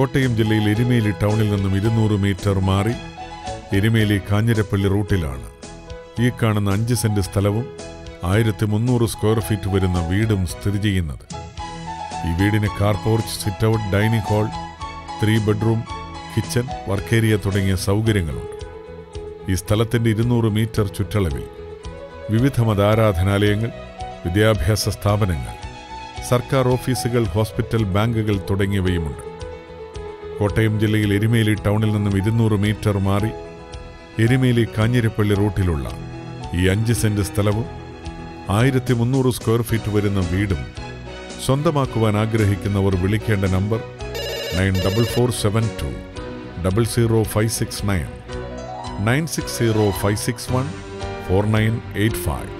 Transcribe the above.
കോട്ടയം ജില്ലയിൽ എരുമേലി ടൗണിൽ നിന്നും ഇരുന്നൂറ് മീറ്റർ മാറി എരുമേലി കാഞ്ഞിരപ്പള്ളി റൂട്ടിലാണ്. ഈ കാണുന്ന അഞ്ച് സെന്റ് സ്ഥലവും ആയിരത്തി മുന്നൂറ് സ്ക്വയർ ഫീറ്റ് വരുന്ന വീടും സ്ഥിതി ചെയ്യുന്നത്. ഈ വീടിന് car porch sit out dining hall three bedroom kitchen work area തുടങ്ങിയ സൗകര്യങ്ങളുണ്ട്. ഈ സ്ഥലത്തിന്റെ ഇരുന്നൂറ് മീറ്റർ ചുറ്റളവിൽ വിവിധ മതാരാധനാലയങ്ങൾ വിദ്യാഭ്യാസ സ്ഥാപനങ്ങൾ സർക്കാർ ഓഫീസുകൾ ഹോസ്പിറ്റൽ ബാങ്കുകൾ തുടങ്ങിയവയുമുണ്ട്. കോട്ടയം ജില്ലയിൽ എരുമേലി ടൗണിൽ നിന്നും ഇരുന്നൂറ് മീറ്റർ മാറി എരുമേലി കാഞ്ഞിരപ്പള്ളി റൂട്ടിലുള്ള ഈ അഞ്ച് സെന്റ് സ്ഥലവും ആയിരത്തി മുന്നൂറ് സ്ക്വയർ ഫീറ്റ് വരുന്ന വീടും സ്വന്തമാക്കുവാൻ ആഗ്രഹിക്കുന്നവർ വിളിക്കേണ്ട number nine double four seven two double zero five six nine nine six zero five six one four nine eight five.